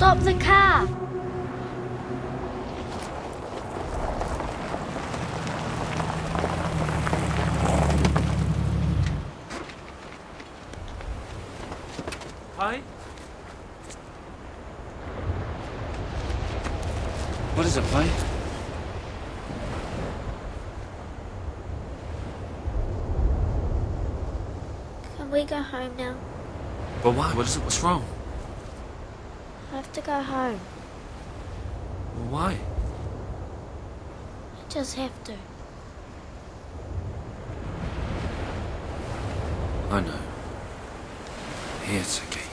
Stop the car! Hi? What is it, Pai? Can we go home now? But why? What is it? What's wrong? I have to go home. Why? I just have to. I know. Here, okay.